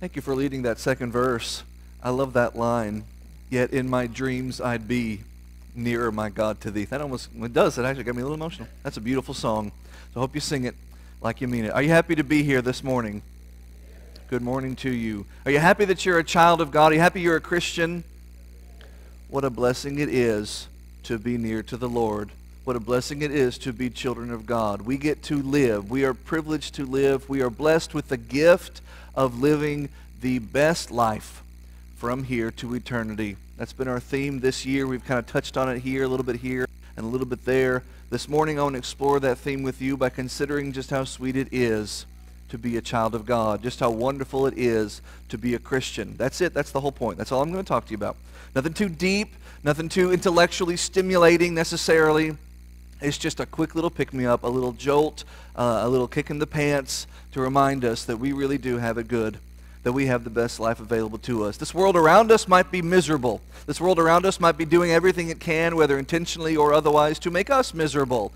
Thank you for leading that second verse. I love that line. Yet in my dreams I'd be nearer my God to thee. That almost it does. It actually got me a little emotional. That's a beautiful song. So I hope you sing it like you mean it. Are you happy to be here this morning? Good morning to you. Are you happy that you're a child of God? Are you happy you're a Christian? What a blessing it is to be near to the Lord. What a blessing it is to be children of God. We get to live. We are privileged to live. We are blessed with the gift of living the best life from here to eternity. That's been our theme this year. We've kind of touched on it here, a little bit here, and a little bit there. This morning I want to explore that theme with you by considering just how sweet it is to be a child of God, just how wonderful it is to be a Christian. That's it. That's the whole point. That's all I'm going to talk to you about. Nothing too deep, nothing too intellectually stimulating necessarily. It's just a quick little pick me up, a little jolt, uh, a little kick in the pants to remind us that we really do have it good, that we have the best life available to us. This world around us might be miserable. This world around us might be doing everything it can, whether intentionally or otherwise, to make us miserable.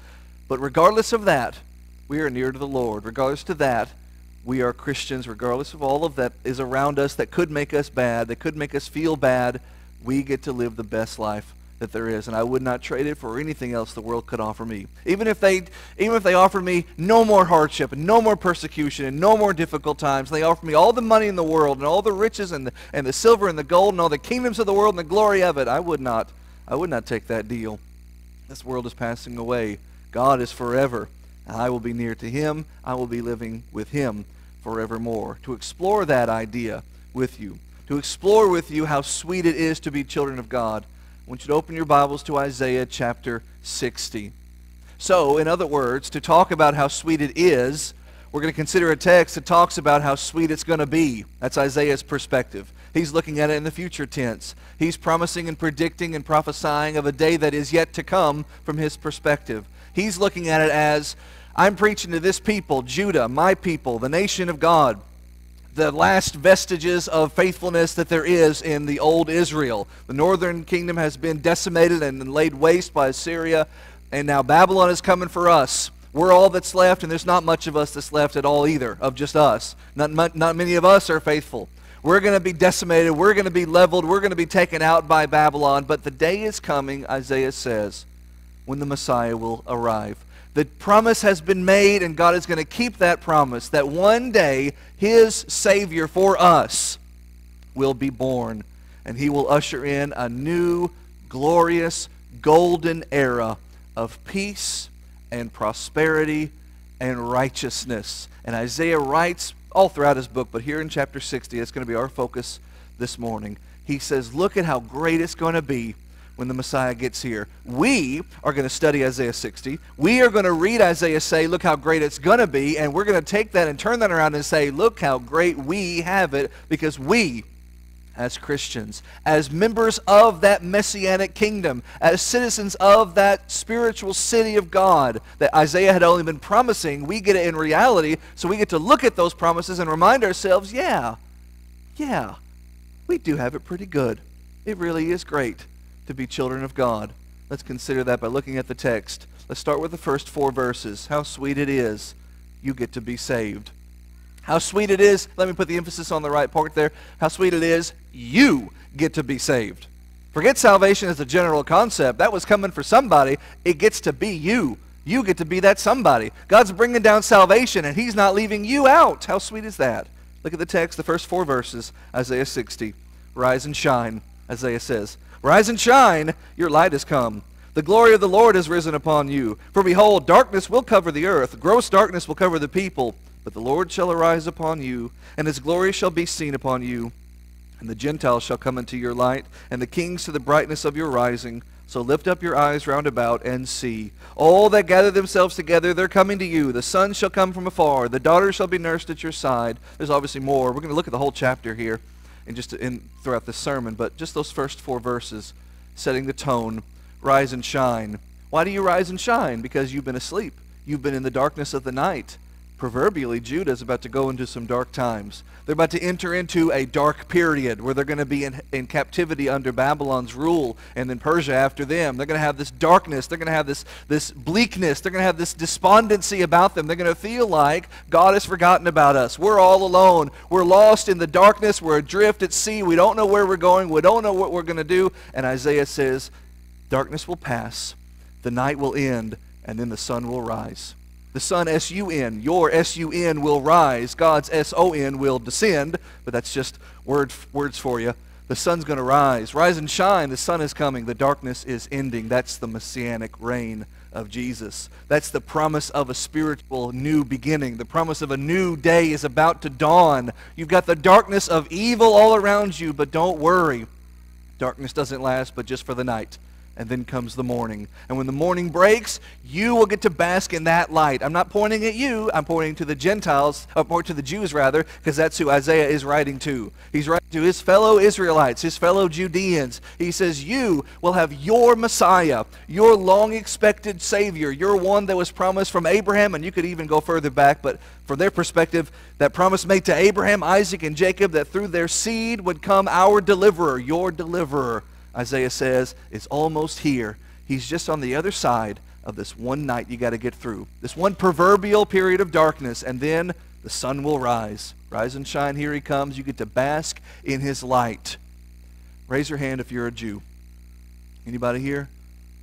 But regardless of that, we are near to the Lord. Regardless to that, we are Christians. Regardless of all of that is around us that could make us bad, that could make us feel bad, we get to live the best life that there is, and I would not trade it for anything else the world could offer me. Even if they, even if they offer me no more hardship and no more persecution and no more difficult times, they offer me all the money in the world and all the riches and the, and the silver and the gold and all the kingdoms of the world and the glory of it, I would not, I would not take that deal. This world is passing away. God is forever. And I will be near to Him. I will be living with Him forevermore. To explore that idea with you, to explore with you how sweet it is to be children of God I want you to open your Bibles to Isaiah chapter 60. So, in other words, to talk about how sweet it is, we're going to consider a text that talks about how sweet it's going to be. That's Isaiah's perspective. He's looking at it in the future tense. He's promising and predicting and prophesying of a day that is yet to come from his perspective. He's looking at it as I'm preaching to this people, Judah, my people, the nation of God the last vestiges of faithfulness that there is in the old Israel. The northern kingdom has been decimated and laid waste by Assyria, and now Babylon is coming for us. We're all that's left, and there's not much of us that's left at all either, of just us. Not, not many of us are faithful. We're going to be decimated. We're going to be leveled. We're going to be taken out by Babylon. But the day is coming, Isaiah says, when the Messiah will arrive. The promise has been made, and God is going to keep that promise that one day His Savior for us will be born, and He will usher in a new, glorious, golden era of peace and prosperity and righteousness. And Isaiah writes all throughout his book, but here in chapter 60, it's going to be our focus this morning. He says, Look at how great it's going to be when the Messiah gets here. We are going to study Isaiah 60. We are going to read Isaiah say, look how great it's going to be, and we're going to take that and turn that around and say, look how great we have it because we as Christians, as members of that messianic kingdom, as citizens of that spiritual city of God that Isaiah had only been promising, we get it in reality, so we get to look at those promises and remind ourselves, yeah, yeah, we do have it pretty good. It really is great to be children of God. Let's consider that by looking at the text. Let's start with the first four verses. How sweet it is you get to be saved. How sweet it is, let me put the emphasis on the right part there. How sweet it is you get to be saved. Forget salvation as a general concept. That was coming for somebody. It gets to be you. You get to be that somebody. God's bringing down salvation, and He's not leaving you out. How sweet is that? Look at the text, the first four verses, Isaiah 60. Rise and shine, Isaiah says. Rise and shine, your light has come. The glory of the Lord has risen upon you. For behold, darkness will cover the earth, gross darkness will cover the people. But the Lord shall arise upon you, and his glory shall be seen upon you. And the Gentiles shall come into your light, and the kings to the brightness of your rising. So lift up your eyes round about and see. All that gather themselves together, they're coming to you. The sons shall come from afar. The daughters shall be nursed at your side. There's obviously more. We're going to look at the whole chapter here in just in throughout the sermon, but just those first four verses setting the tone, rise and shine. Why do you rise and shine? Because you've been asleep. You've been in the darkness of the night. Proverbially, Judah is about to go into some dark times. They're about to enter into a dark period where they're going to be in, in captivity under Babylon's rule and then Persia after them. They're going to have this darkness. They're going to have this, this bleakness. They're going to have this despondency about them. They're going to feel like God has forgotten about us. We're all alone. We're lost in the darkness. We're adrift at sea. We don't know where we're going. We don't know what we're going to do. And Isaiah says, darkness will pass. The night will end. And then the sun will rise. The sun, S-U-N, your S-U-N will rise. God's S-O-N will descend. But that's just word, words for you. The sun's going to rise. Rise and shine. The sun is coming. The darkness is ending. That's the messianic reign of Jesus. That's the promise of a spiritual new beginning. The promise of a new day is about to dawn. You've got the darkness of evil all around you, but don't worry. Darkness doesn't last but just for the night and then comes the morning. And when the morning breaks, you will get to bask in that light. I'm not pointing at you. I'm pointing to the Gentiles, uh, or to the Jews rather, because that's who Isaiah is writing to. He's writing to his fellow Israelites, his fellow Judeans. He says, you will have your Messiah, your long-expected Savior, your one that was promised from Abraham, and you could even go further back, but from their perspective, that promise made to Abraham, Isaac, and Jacob, that through their seed would come our deliverer, your deliverer. Isaiah says, is almost here. He's just on the other side of this one night you got to get through. This one proverbial period of darkness, and then the sun will rise. Rise and shine, here he comes. You get to bask in his light. Raise your hand if you're a Jew. Anybody here?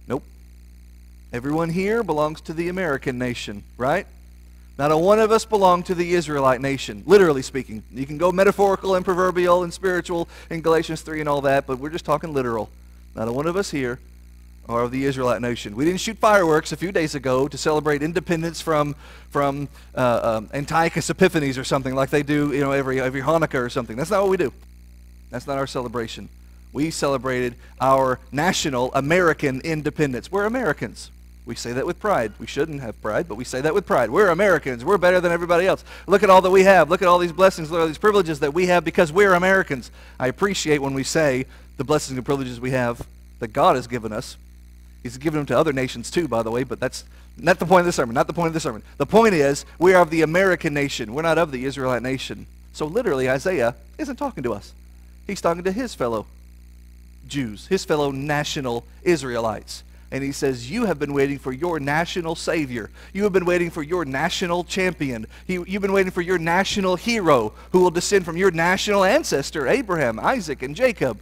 Nope. Everyone here belongs to the American nation, right? Not a one of us belong to the Israelite nation, literally speaking. You can go metaphorical and proverbial and spiritual in Galatians 3 and all that, but we're just talking literal. Not a one of us here are of the Israelite nation. We didn't shoot fireworks a few days ago to celebrate independence from, from uh, um, Antiochus Epiphanes or something like they do you know, every, every Hanukkah or something. That's not what we do. That's not our celebration. We celebrated our national American independence. We're Americans. We say that with pride. We shouldn't have pride, but we say that with pride. We're Americans. We're better than everybody else. Look at all that we have. Look at all these blessings, look at all these privileges that we have because we're Americans. I appreciate when we say the blessings and privileges we have that God has given us. He's given them to other nations too, by the way, but that's not the point of the sermon. Not the point of the sermon. The point is we are of the American nation. We're not of the Israelite nation. So literally, Isaiah isn't talking to us. He's talking to his fellow Jews, his fellow national Israelites and he says, You have been waiting for your national Savior. You have been waiting for your national champion. you've been waiting for your national hero who will descend from your national ancestor, Abraham, Isaac, and Jacob.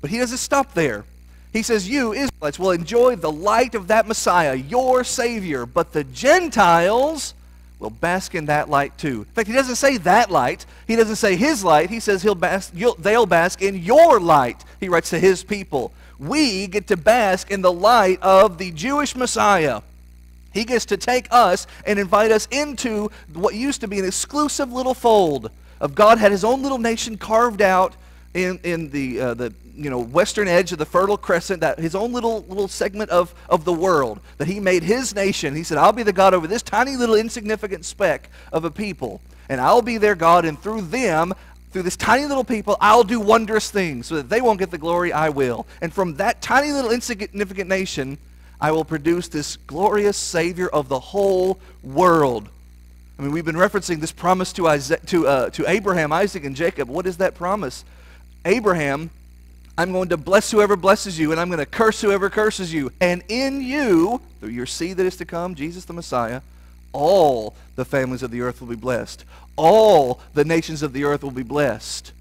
But he doesn't stop there. He says, You, Israelites, will enjoy the light of that Messiah, your Savior, but the Gentiles will bask in that light too. In fact, he doesn't say that light. He doesn't say his light. He says he'll bask, they'll bask in your light, he writes to his people we get to bask in the light of the Jewish Messiah. He gets to take us and invite us into what used to be an exclusive little fold of God had his own little nation carved out in, in the, uh, the you know, western edge of the Fertile Crescent, that his own little, little segment of, of the world, that he made his nation. He said, I'll be the God over this tiny little insignificant speck of a people, and I'll be their God, and through them through this tiny little people, I'll do wondrous things so that they won't get the glory, I will. And from that tiny little insignificant nation, I will produce this glorious Savior of the whole world. I mean, we've been referencing this promise to, Isaac, to, uh, to Abraham, Isaac, and Jacob. What is that promise? Abraham, I'm going to bless whoever blesses you, and I'm going to curse whoever curses you. And in you, through your seed that is to come, Jesus the Messiah, all the families of the earth will be blessed all the nations of the earth will be blessed.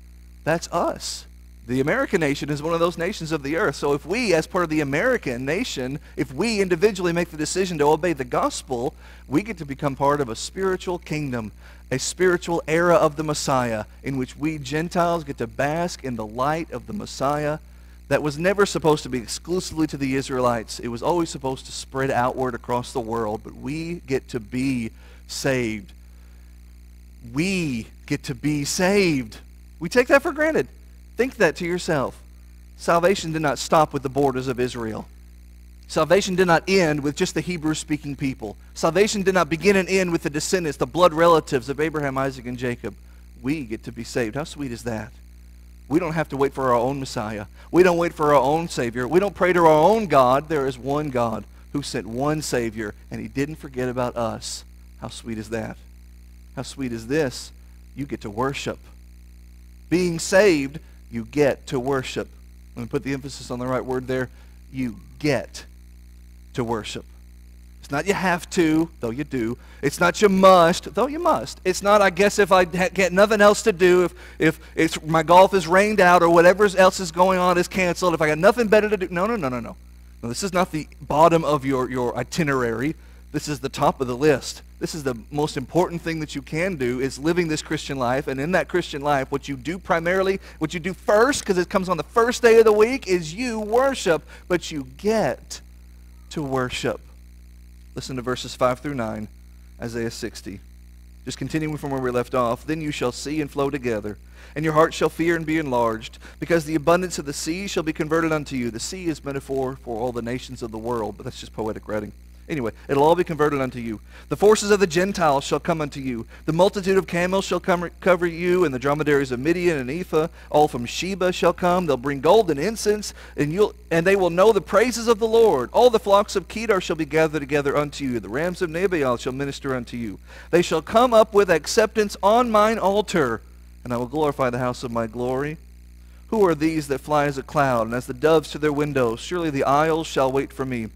That's us. The American nation is one of those nations of the earth. So if we, as part of the American nation, if we individually make the decision to obey the gospel, we get to become part of a spiritual kingdom, a spiritual era of the Messiah, in which we Gentiles get to bask in the light of the Messiah that was never supposed to be exclusively to the Israelites. It was always supposed to spread outward across the world, but we get to be saved we get to be saved. We take that for granted. Think that to yourself. Salvation did not stop with the borders of Israel. Salvation did not end with just the Hebrew-speaking people. Salvation did not begin and end with the descendants, the blood relatives of Abraham, Isaac, and Jacob. We get to be saved. How sweet is that? We don't have to wait for our own Messiah. We don't wait for our own Savior. We don't pray to our own God. There is one God who sent one Savior, and he didn't forget about us. How sweet is that? How sweet is this? You get to worship. Being saved, you get to worship. Let me put the emphasis on the right word there. You get to worship. It's not you have to, though you do. It's not you must, though you must. It's not I guess if I get nothing else to do, if if it's my golf is rained out or whatever else is going on is canceled, if I got nothing better to do. No, no, no, no, no. no this is not the bottom of your, your itinerary. This is the top of the list. This is the most important thing that you can do is living this Christian life. And in that Christian life, what you do primarily, what you do first, because it comes on the first day of the week, is you worship, but you get to worship. Listen to verses 5 through 9, Isaiah 60. Just continuing from where we left off. Then you shall see and flow together, and your heart shall fear and be enlarged, because the abundance of the sea shall be converted unto you. The sea is metaphor for all the nations of the world, but that's just poetic writing. Anyway, it'll all be converted unto you. The forces of the Gentiles shall come unto you. The multitude of camels shall come, cover you, and the dromedaries of Midian and Ephah, all from Sheba shall come. They'll bring gold and incense, and you'll and they will know the praises of the Lord. All the flocks of Kedar shall be gathered together unto you. The rams of Nebaioth shall minister unto you. They shall come up with acceptance on mine altar, and I will glorify the house of my glory. Who are these that fly as a cloud, and as the doves to their windows? Surely the isles shall wait for me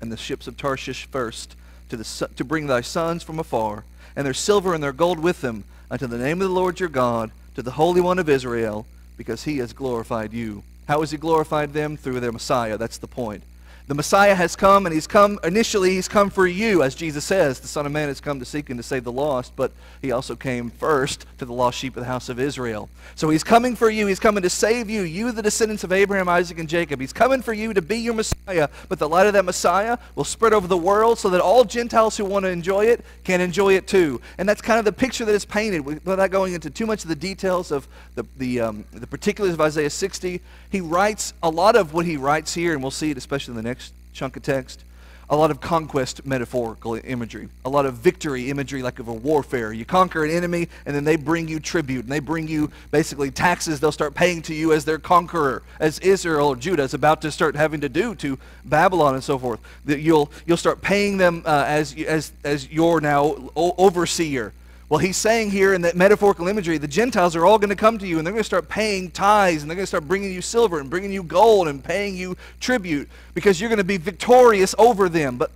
and the ships of Tarshish first, to, the, to bring thy sons from afar, and their silver and their gold with them, unto the name of the Lord your God, to the Holy One of Israel, because he has glorified you. How has he glorified them? Through their Messiah. That's the point. The Messiah has come, and he's come, initially, he's come for you, as Jesus says. The Son of Man has come to seek and to save the lost, but he also came first to the lost sheep of the house of Israel. So he's coming for you. He's coming to save you, you, the descendants of Abraham, Isaac, and Jacob. He's coming for you to be your Messiah, but the light of that Messiah will spread over the world so that all Gentiles who want to enjoy it can enjoy it too. And that's kind of the picture that is painted. Without going into too much of the details of the, the, um, the particulars of Isaiah 60, he writes a lot of what he writes here, and we'll see it especially in the next chunk of text. A lot of conquest metaphorical imagery, a lot of victory imagery, like of a warfare. You conquer an enemy, and then they bring you tribute, and they bring you basically taxes they'll start paying to you as their conqueror, as Israel or Judah is about to start having to do to Babylon and so forth. That you'll you'll start paying them uh, as as as your now overseer well, he's saying here in that metaphorical imagery, the Gentiles are all going to come to you and they're going to start paying tithes and they're going to start bringing you silver and bringing you gold and paying you tribute because you're going to be victorious over them. But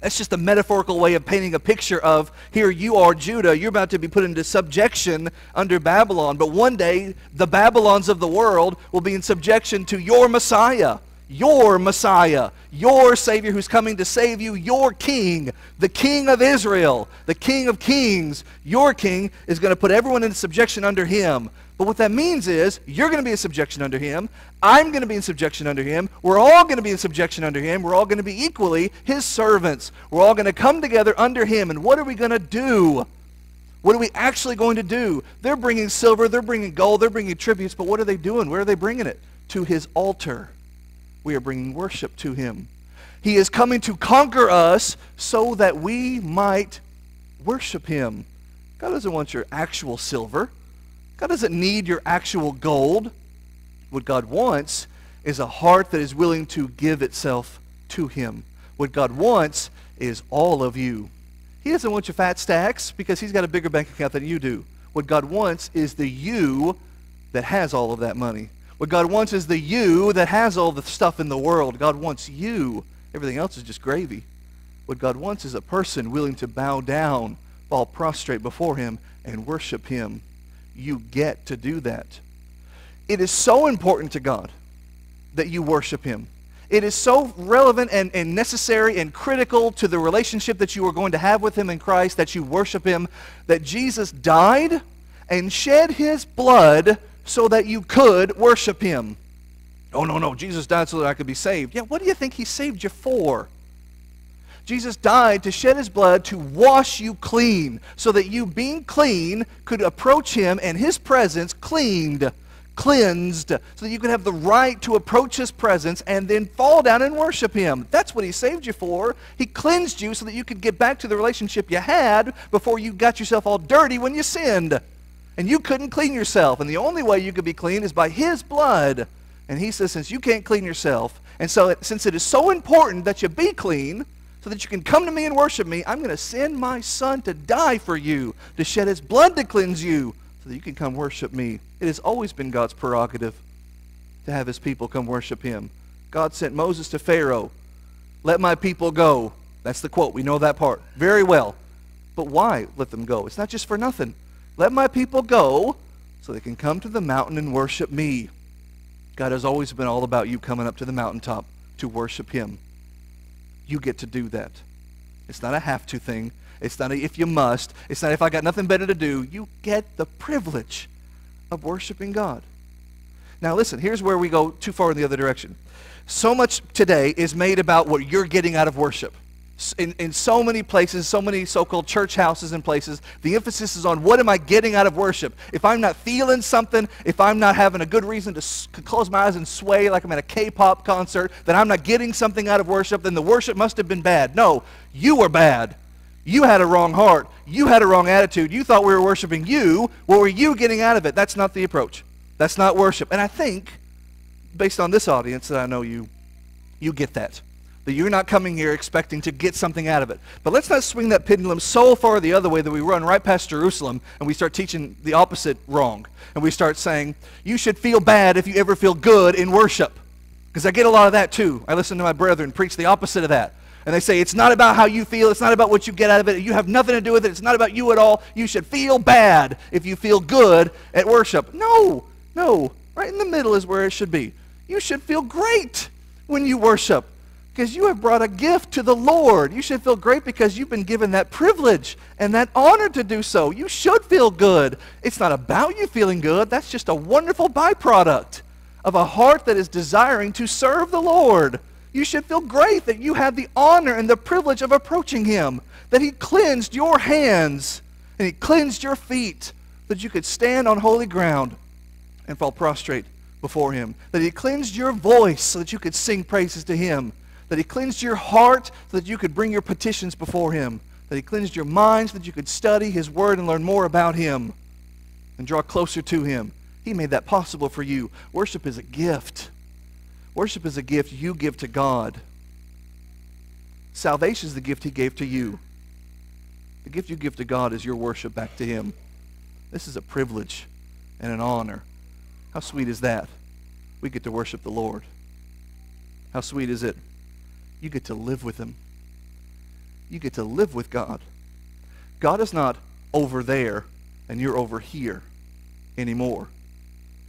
that's just a metaphorical way of painting a picture of here you are, Judah. You're about to be put into subjection under Babylon. But one day, the Babylons of the world will be in subjection to your Messiah your Messiah, your Savior who's coming to save you, your King, the King of Israel, the King of Kings, your King is going to put everyone into subjection under him. But what that means is you're going to be in subjection under him. I'm going to be in subjection under him. We're all going to be in subjection under him. We're all going to be equally his servants. We're all going to come together under him. And what are we going to do? What are we actually going to do? They're bringing silver, they're bringing gold, they're bringing tributes, but what are they doing? Where are they bringing it? To his altar we are bringing worship to him. He is coming to conquer us so that we might worship him. God doesn't want your actual silver. God doesn't need your actual gold. What God wants is a heart that is willing to give itself to him. What God wants is all of you. He doesn't want your fat stacks because he's got a bigger bank account than you do. What God wants is the you that has all of that money. What God wants is the you that has all the stuff in the world. God wants you. Everything else is just gravy. What God wants is a person willing to bow down, fall prostrate before him, and worship him. You get to do that. It is so important to God that you worship him. It is so relevant and, and necessary and critical to the relationship that you are going to have with him in Christ that you worship him, that Jesus died and shed his blood so that you could worship him. Oh, no, no. Jesus died so that I could be saved. Yeah, what do you think he saved you for? Jesus died to shed his blood to wash you clean so that you, being clean, could approach him and his presence cleaned, cleansed, so that you could have the right to approach his presence and then fall down and worship him. That's what he saved you for. He cleansed you so that you could get back to the relationship you had before you got yourself all dirty when you sinned. And you couldn't clean yourself. And the only way you could be clean is by his blood. And he says, since you can't clean yourself, and so it, since it is so important that you be clean, so that you can come to me and worship me, I'm going to send my son to die for you, to shed his blood to cleanse you, so that you can come worship me. It has always been God's prerogative to have his people come worship him. God sent Moses to Pharaoh. Let my people go. That's the quote. We know that part very well. But why let them go? It's not just for nothing. Let my people go so they can come to the mountain and worship me. God has always been all about you coming up to the mountaintop to worship him. You get to do that. It's not a have to thing. It's not a if you must. It's not if I got nothing better to do. You get the privilege of worshiping God. Now, listen, here's where we go too far in the other direction. So much today is made about what you're getting out of worship in, in so many places, so many so-called church houses and places, the emphasis is on what am I getting out of worship? If I'm not feeling something, if I'm not having a good reason to s- close my eyes and sway like I'm at a K-pop concert, then I'm not getting something out of worship, then the worship must have been bad. No, you were bad. You had a wrong heart. You had a wrong attitude. You thought we were worshiping you. What were you getting out of it? That's not the approach. That's not worship. And I think, based on this audience that I know you, you get that that you're not coming here expecting to get something out of it. But let's not swing that pendulum so far the other way that we run right past Jerusalem and we start teaching the opposite wrong. And we start saying, you should feel bad if you ever feel good in worship. Because I get a lot of that too. I listen to my brethren preach the opposite of that. And they say, it's not about how you feel. It's not about what you get out of it. You have nothing to do with it. It's not about you at all. You should feel bad if you feel good at worship. No, no. Right in the middle is where it should be. You should feel great when you worship because you have brought a gift to the Lord. You should feel great because you've been given that privilege and that honor to do so. You should feel good. It's not about you feeling good. That's just a wonderful byproduct of a heart that is desiring to serve the Lord. You should feel great that you have the honor and the privilege of approaching him, that he cleansed your hands and he cleansed your feet, that you could stand on holy ground and fall prostrate before him, that he cleansed your voice so that you could sing praises to him that he cleansed your heart so that you could bring your petitions before him, that he cleansed your mind so that you could study his word and learn more about him and draw closer to him. He made that possible for you. Worship is a gift. Worship is a gift you give to God. Salvation is the gift he gave to you. The gift you give to God is your worship back to him. This is a privilege and an honor. How sweet is that? We get to worship the Lord. How sweet is it? You get to live with him. You get to live with God. God is not over there and you're over here anymore.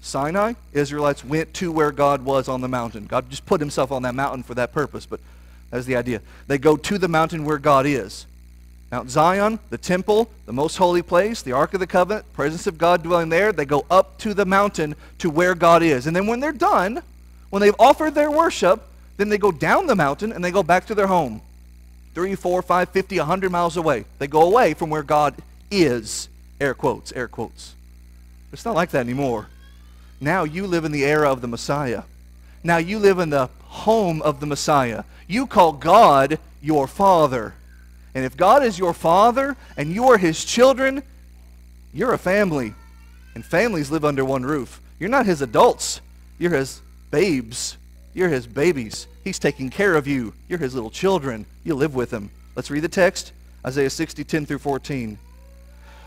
Sinai, Israelites went to where God was on the mountain. God just put himself on that mountain for that purpose, but that's the idea. They go to the mountain where God is. Mount Zion, the temple, the most holy place, the Ark of the Covenant, presence of God dwelling there. They go up to the mountain to where God is. And then when they're done, when they've offered their worship, then they go down the mountain and they go back to their home. Three, four, five, fifty, a hundred miles away. They go away from where God is. Air quotes, air quotes. It's not like that anymore. Now you live in the era of the Messiah. Now you live in the home of the Messiah. You call God your Father. And if God is your Father and you are His children, you're a family. And families live under one roof. You're not His adults. You're His babes. You're his babies. He's taking care of you. You're his little children. You live with him. Let's read the text. Isaiah 60, 10 through 14.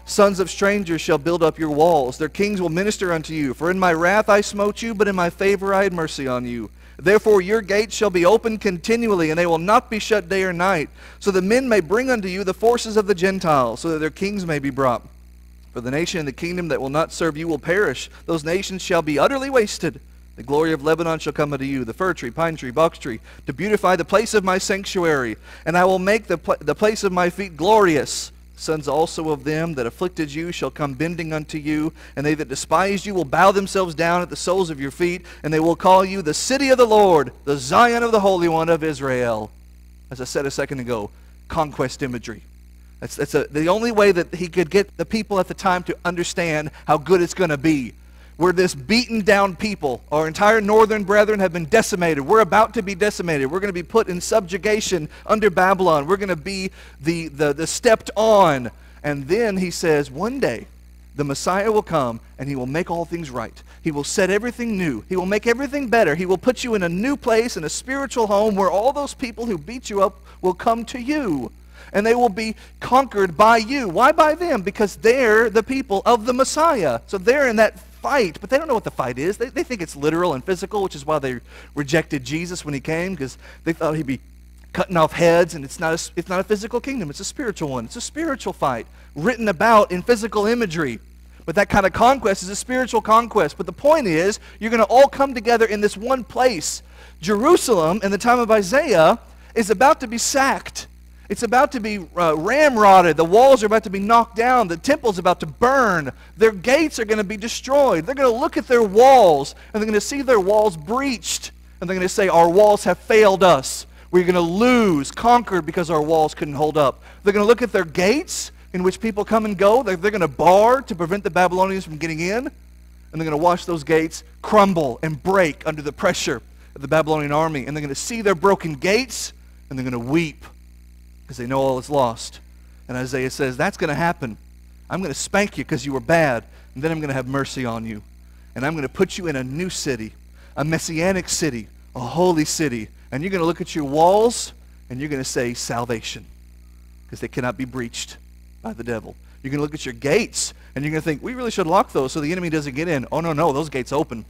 Sons of strangers shall build up your walls. Their kings will minister unto you. For in my wrath I smote you, but in my favor I had mercy on you. Therefore your gates shall be open continually, and they will not be shut day or night, so that men may bring unto you the forces of the Gentiles, so that their kings may be brought. For the nation and the kingdom that will not serve you will perish. Those nations shall be utterly wasted. The glory of Lebanon shall come unto you, the fir tree, pine tree, box tree, to beautify the place of my sanctuary. And I will make the, pl- the place of my feet glorious. Sons also of them that afflicted you shall come bending unto you, and they that despise you will bow themselves down at the soles of your feet, and they will call you the city of the Lord, the Zion of the Holy One of Israel. As I said a second ago, conquest imagery. That's, that's a, the only way that he could get the people at the time to understand how good it's going to be we're this beaten down people. Our entire northern brethren have been decimated. We're about to be decimated. We're going to be put in subjugation under Babylon. We're going to be the, the, the stepped on. And then he says, one day, the Messiah will come and he will make all things right. He will set everything new. He will make everything better. He will put you in a new place, in a spiritual home where all those people who beat you up will come to you. And they will be conquered by you. Why by them? Because they're the people of the Messiah. So they're in that fight, but they don't know what the fight is. They, they think it's literal and physical, which is why they rejected Jesus when he came, because they thought he'd be cutting off heads, and it's not, a, it's not a physical kingdom. It's a spiritual one. It's a spiritual fight written about in physical imagery. But that kind of conquest is a spiritual conquest. But the point is, you're going to all come together in this one place. Jerusalem, in the time of Isaiah, is about to be sacked. It's about to be uh, ramrodded. The walls are about to be knocked down. The temple's about to burn. Their gates are going to be destroyed. They're going to look at their walls, and they're going to see their walls breached. And they're going to say, Our walls have failed us. We're going to lose, conquered because our walls couldn't hold up. They're going to look at their gates in which people come and go. They're, they're going to bar to prevent the Babylonians from getting in. And they're going to watch those gates crumble and break under the pressure of the Babylonian army. And they're going to see their broken gates, and they're going to weep because they know all is lost. And Isaiah says, That's going to happen. I'm going to spank you because you were bad, and then I'm going to have mercy on you. And I'm going to put you in a new city, a messianic city, a holy city, and you're going to look at your walls and you're going to say salvation because they cannot be breached by the devil. You're going to look at your gates and you're going to think, we really should lock those so the enemy doesn't get in. Oh, no, no, those gates open.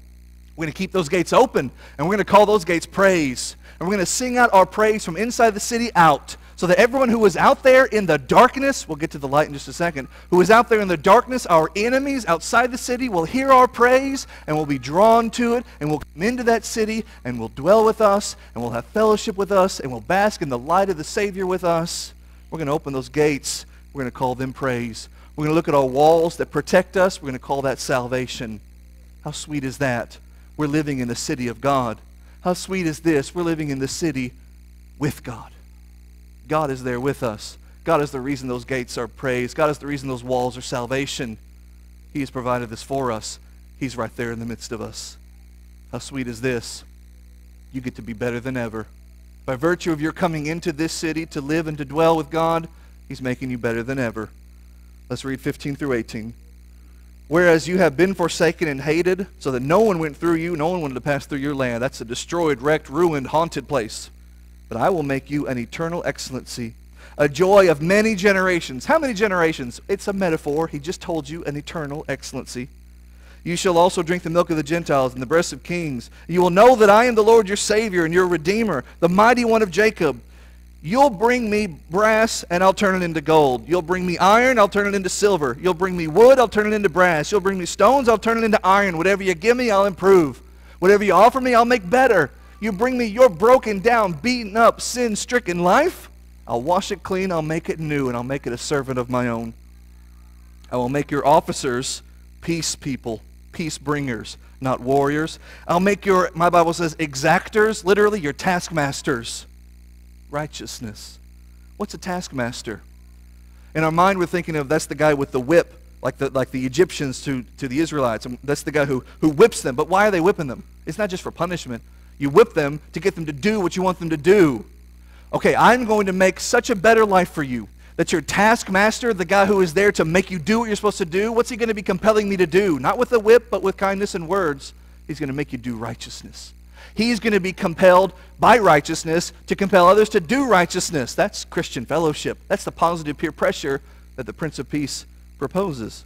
We're going to keep those gates open and we're going to call those gates praise. And we're going to sing out our praise from inside the city out so that everyone who was out there in the darkness, we'll get to the light in just a second, who was out there in the darkness, our enemies outside the city will hear our praise and will be drawn to it and will come into that city and will dwell with us and will have fellowship with us and will bask in the light of the Savior with us. We're going to open those gates. We're going to call them praise. We're going to look at our walls that protect us. We're going to call that salvation. How sweet is that? We're living in the city of God. How sweet is this? We're living in the city with God. God is there with us. God is the reason those gates are praise. God is the reason those walls are salvation. He has provided this for us. He's right there in the midst of us. How sweet is this? You get to be better than ever. By virtue of your coming into this city to live and to dwell with God, He's making you better than ever. Let's read 15 through 18. Whereas you have been forsaken and hated, so that no one went through you, no one wanted to pass through your land. That's a destroyed, wrecked, ruined, haunted place but I will make you an eternal excellency, a joy of many generations. How many generations? It's a metaphor. He just told you an eternal excellency. You shall also drink the milk of the Gentiles and the breasts of kings. You will know that I am the Lord your Savior and your Redeemer, the mighty one of Jacob. You'll bring me brass and I'll turn it into gold. You'll bring me iron, I'll turn it into silver. You'll bring me wood, I'll turn it into brass. You'll bring me stones, I'll turn it into iron. Whatever you give me, I'll improve. Whatever you offer me, I'll make better. You bring me your broken down, beaten up, sin stricken life. I'll wash it clean, I'll make it new, and I'll make it a servant of my own. I will make your officers peace people, peace bringers, not warriors. I'll make your, my Bible says, exactors, literally your taskmasters. Righteousness. What's a taskmaster? In our mind, we're thinking of that's the guy with the whip, like the, like the Egyptians to, to the Israelites. That's the guy who, who whips them. But why are they whipping them? It's not just for punishment. You whip them to get them to do what you want them to do. Okay, I'm going to make such a better life for you that your taskmaster, the guy who is there to make you do what you're supposed to do, what's he going to be compelling me to do? Not with a whip, but with kindness and words. He's going to make you do righteousness. He's going to be compelled by righteousness to compel others to do righteousness. That's Christian fellowship. That's the positive peer pressure that the Prince of Peace proposes.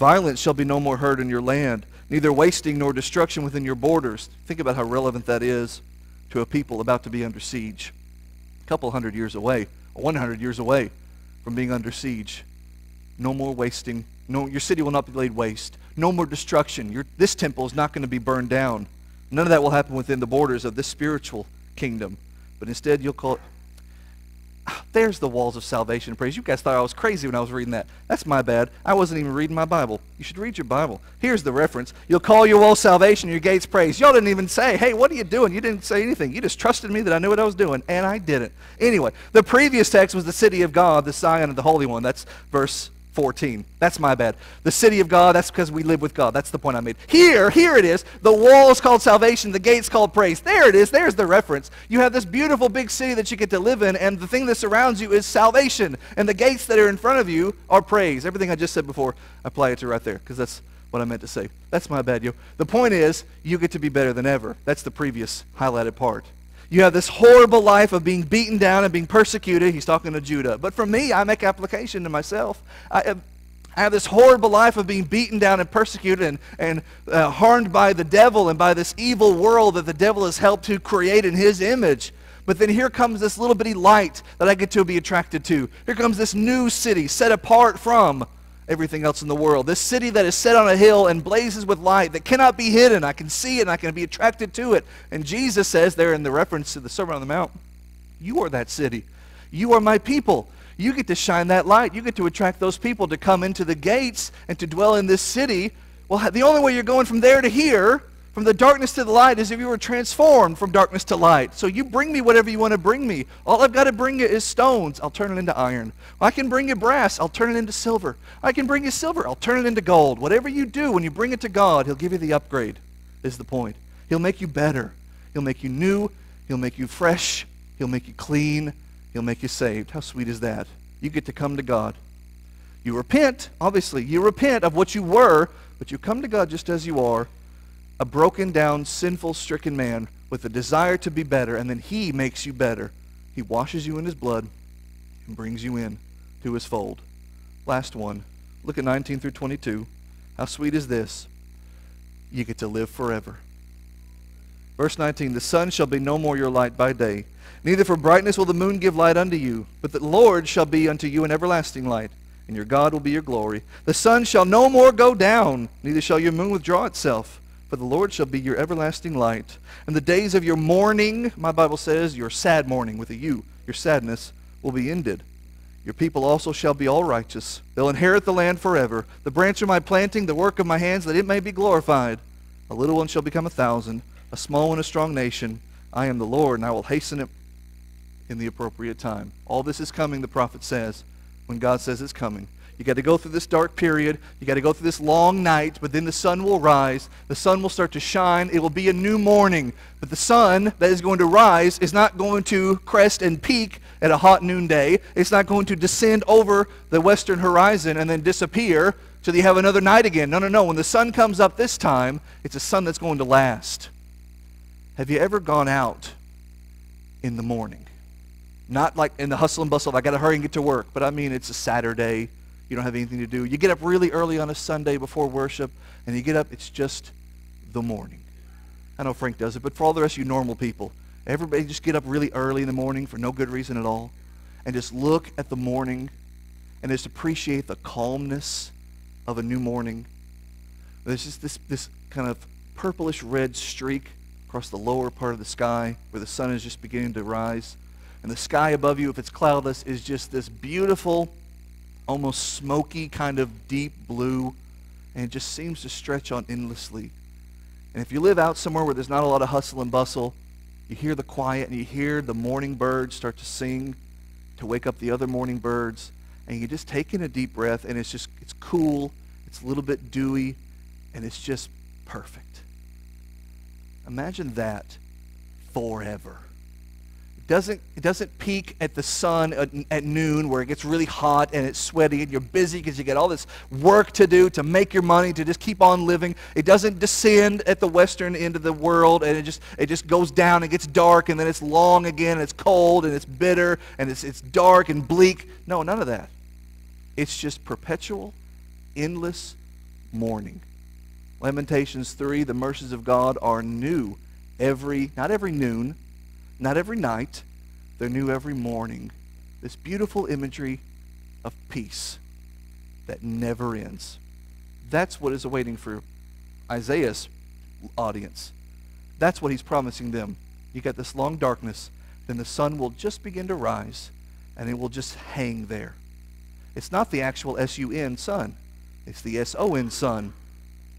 Violence shall be no more heard in your land, neither wasting nor destruction within your borders. Think about how relevant that is to a people about to be under siege. A couple hundred years away, 100 years away from being under siege. No more wasting. No, your city will not be laid waste. No more destruction. Your, this temple is not going to be burned down. None of that will happen within the borders of this spiritual kingdom. But instead, you'll call it there's the walls of salvation praise. You guys thought I was crazy when I was reading that. That's my bad. I wasn't even reading my Bible. You should read your Bible. Here's the reference. You'll call your walls salvation, your gates praise. Y'all didn't even say, hey, what are you doing? You didn't say anything. You just trusted me that I knew what I was doing, and I didn't. Anyway, the previous text was the city of God, the Zion of the Holy One. That's verse 14. That's my bad. The city of God, that's because we live with God. That's the point I made. Here, here it is. The wall is called salvation. The gate's called praise. There it is. There's the reference. You have this beautiful big city that you get to live in, and the thing that surrounds you is salvation. And the gates that are in front of you are praise. Everything I just said before, apply it to right there, because that's what I meant to say. That's my bad, yo. The point is, you get to be better than ever. That's the previous highlighted part. You have this horrible life of being beaten down and being persecuted. He's talking to Judah. But for me, I make application to myself. I have, I have this horrible life of being beaten down and persecuted and, and uh, harmed by the devil and by this evil world that the devil has helped to create in his image. But then here comes this little bitty light that I get to be attracted to. Here comes this new city set apart from everything else in the world. This city that is set on a hill and blazes with light that cannot be hidden. I can see it and I can be attracted to it. And Jesus says there in the reference to the Sermon on the Mount, You are that city. You are my people. You get to shine that light. You get to attract those people to come into the gates and to dwell in this city. Well, the only way you're going from there to here from the darkness to the light as if you were transformed from darkness to light. So you bring me whatever you want to bring me. All I've got to bring you is stones. I'll turn it into iron. I can bring you brass. I'll turn it into silver. I can bring you silver. I'll turn it into gold. Whatever you do, when you bring it to God, He'll give you the upgrade, is the point. He'll make you better. He'll make you new. He'll make you fresh. He'll make you clean. He'll make you saved. How sweet is that? You get to come to God. You repent, obviously. You repent of what you were, but you come to God just as you are a broken down, sinful, stricken man with a desire to be better, and then he makes you better. He washes you in his blood and brings you in to his fold. Last one. Look at 19 through 22. How sweet is this? You get to live forever. Verse 19, The sun shall be no more your light by day, neither for brightness will the moon give light unto you, but the Lord shall be unto you an everlasting light, and your God will be your glory. The sun shall no more go down, neither shall your moon withdraw itself. For the Lord shall be your everlasting light. And the days of your mourning, my Bible says, your sad mourning with a U, your sadness, will be ended. Your people also shall be all righteous. They'll inherit the land forever. The branch of my planting, the work of my hands, that it may be glorified. A little one shall become a thousand, a small one a strong nation. I am the Lord, and I will hasten it in the appropriate time. All this is coming, the prophet says, when God says it's coming. You got to go through this dark period. You got to go through this long night, but then the sun will rise. The sun will start to shine. It will be a new morning. But the sun that is going to rise is not going to crest and peak at a hot noonday. It's not going to descend over the western horizon and then disappear till you have another night again. No, no, no. When the sun comes up this time, it's a sun that's going to last. Have you ever gone out in the morning? Not like in the hustle and bustle, of I got to hurry and get to work, but I mean it's a Saturday you don't have anything to do. You get up really early on a Sunday before worship, and you get up, it's just the morning. I know Frank does it, but for all the rest of you normal people, everybody just get up really early in the morning for no good reason at all, and just look at the morning and just appreciate the calmness of a new morning. There's just this, this kind of purplish red streak across the lower part of the sky where the sun is just beginning to rise. And the sky above you, if it's cloudless, is just this beautiful almost smoky kind of deep blue, and it just seems to stretch on endlessly. And if you live out somewhere where there's not a lot of hustle and bustle, you hear the quiet and you hear the morning birds start to sing to wake up the other morning birds, and you just take in a deep breath, and it's just, it's cool, it's a little bit dewy, and it's just perfect. Imagine that forever doesn't, it doesn't peak at the sun at, at, noon where it gets really hot and it's sweaty and you're busy because you get all this work to do to make your money, to just keep on living. It doesn't descend at the western end of the world and it just, it just goes down and gets dark and then it's long again and it's cold and it's bitter and it's, it's dark and bleak. No, none of that. It's just perpetual, endless morning. Lamentations 3, the mercies of God are new every, not every noon, not every night, they're new every morning. This beautiful imagery of peace that never ends. That's what is awaiting for Isaiah's audience. That's what he's promising them. You got this long darkness, then the sun will just begin to rise, and it will just hang there. It's not the actual S-U-N sun. It's the S-O-N sun.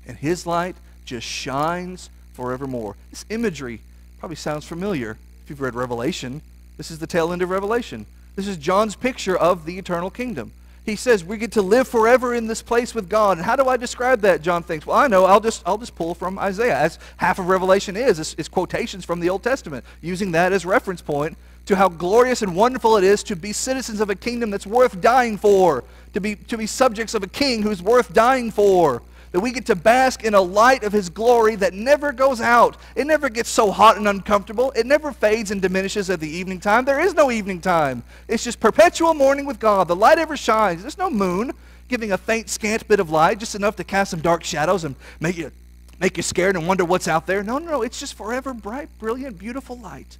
And his light just shines forevermore. This imagery probably sounds familiar you've read Revelation, this is the tail end of Revelation. This is John's picture of the eternal kingdom. he says we get to live forever in this place with God. And how do I describe that? John thinks. Well, I know. I'll just I'll just pull from Isaiah, as half of Revelation is. It's quotations from the Old Testament, using that as reference point to how glorious and wonderful it is to be citizens of a kingdom that's worth dying for, to be to be subjects of a king who's worth dying for that we get to bask in a light of his glory that never goes out. It never gets so hot and uncomfortable. It never fades and diminishes at the evening time. There is no evening time. It's just perpetual morning with God. The light ever shines. There's no moon giving a faint, scant bit of light, just enough to cast some dark shadows and make you, make you scared and wonder what's out there. No, no, no. It's just forever bright, brilliant, beautiful light.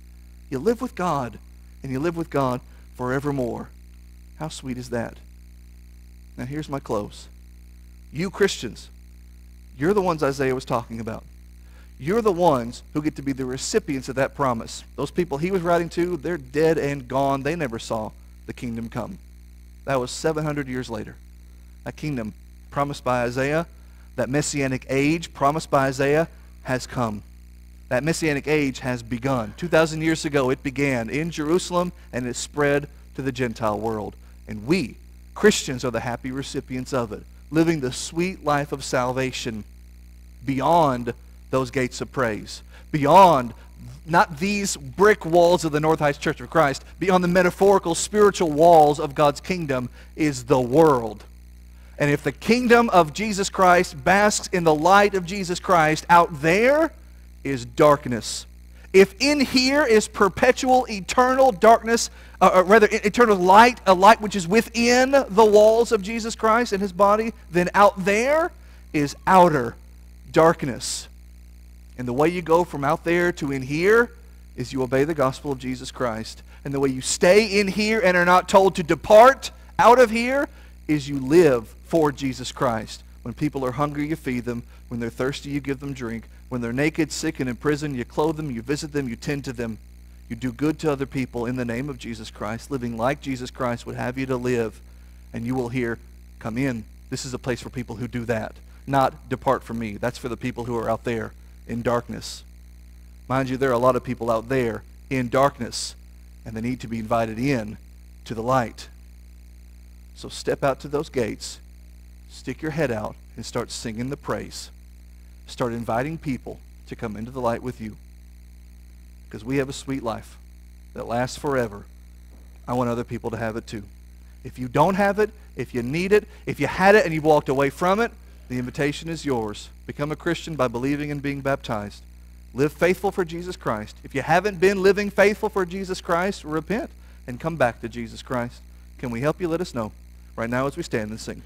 You live with God, and you live with God forevermore. How sweet is that? Now, here's my close. You Christians, you're the ones Isaiah was talking about. You're the ones who get to be the recipients of that promise. Those people he was writing to, they're dead and gone. They never saw the kingdom come. That was 700 years later. That kingdom promised by Isaiah, that messianic age promised by Isaiah, has come. That messianic age has begun. 2,000 years ago, it began in Jerusalem and it spread to the Gentile world. And we, Christians, are the happy recipients of it, living the sweet life of salvation beyond those gates of praise, beyond not these brick walls of the North Heights Church of Christ, beyond the metaphorical spiritual walls of God's kingdom is the world. And if the kingdom of Jesus Christ basks in the light of Jesus Christ, out there is darkness. If in here is perpetual, eternal darkness, uh, or rather, eternal light, a light which is within the walls of Jesus Christ and his body, then out there is outer darkness. And the way you go from out there to in here is you obey the gospel of Jesus Christ. And the way you stay in here and are not told to depart out of here is you live for Jesus Christ. When people are hungry, you feed them. When they're thirsty, you give them drink. When they're naked, sick, and in prison, you clothe them, you visit them, you tend to them. You do good to other people in the name of Jesus Christ, living like Jesus Christ would have you to live. And you will hear, Come in. This is a place for people who do that not depart from me. That's for the people who are out there in darkness. Mind you, there are a lot of people out there in darkness, and they need to be invited in to the light. So step out to those gates, stick your head out, and start singing the praise. Start inviting people to come into the light with you. Because we have a sweet life that lasts forever. I want other people to have it too. If you don't have it, if you need it, if you had it and you walked away from it, the invitation is yours. Become a Christian by believing and being baptized. Live faithful for Jesus Christ. If you haven't been living faithful for Jesus Christ, repent and come back to Jesus Christ. Can we help you? Let us know right now as we stand and sing.